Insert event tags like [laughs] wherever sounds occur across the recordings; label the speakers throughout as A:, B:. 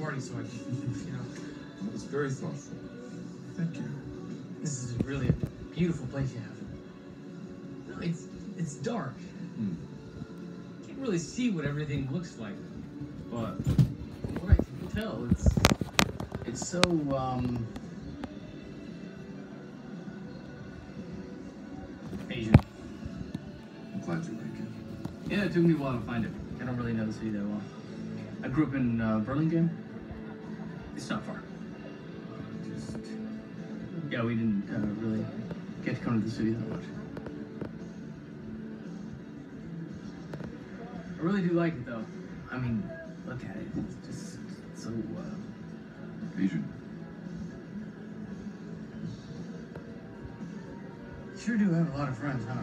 A: party, so I, you know, [laughs]
B: That was very thoughtful. Thank you.
A: this is really a beautiful place you have. No, It's it's dark.
B: Hmm.
A: Can't really see what everything looks like, but from what I can tell, it's it's so um Asian.
B: I'm glad you like it.
A: Yeah, it took me a while to find it. I don't really know the city that well. I grew up in uh, Burlingame. It's not far. Just yeah, we didn't uh, really get to come to the city that much. I really do like it though. I mean, look at it. It's just so. Uh,
B: Asian.
A: sure do have a lot of friends, huh?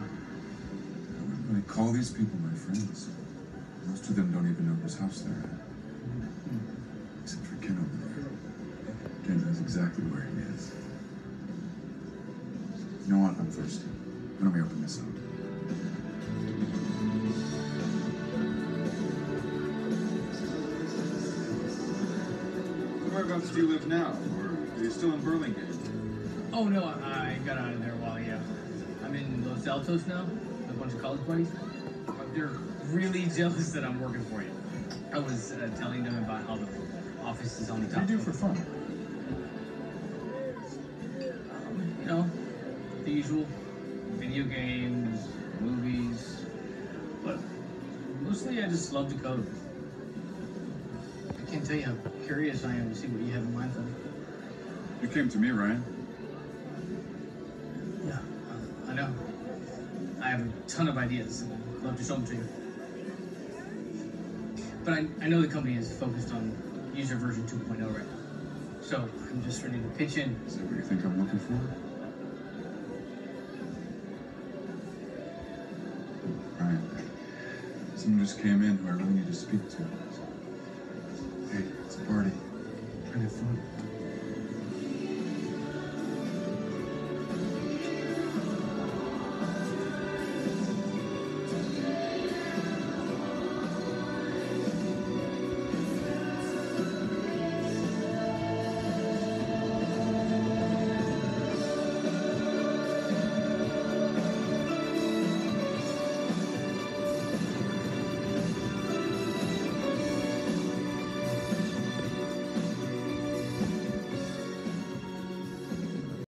B: I call these people my friends. Most of them don't even know whose house they're at. Except for Ken over there. Ken knows exactly where he is. You know what? I'm thirsty. Why don't we open this up?
C: Whereabouts do you live now? Or are you still in Burlingame?
A: Oh no, I got out of there a while. Yeah, I'm in Los Altos now. with A bunch of college buddies. They're really jealous that I'm working for you. I was uh, telling them about how the office is on the
B: What do you do for fun?
A: Um, you know, the usual video games, movies, but mostly I just love to code. I can't tell you how curious I am to see what you have in mind for me.
C: You came to me, Ryan.
A: Yeah, uh, I know. I have a ton of ideas. and I'd love to show them to you. But I, I know the company is focused on user version 2.0 right now. So I'm just ready to pitch in.
B: Is that what you think I'm looking for? Ryan, someone just came in who I really need to speak to. Hey, it's a party. Trying to have fun.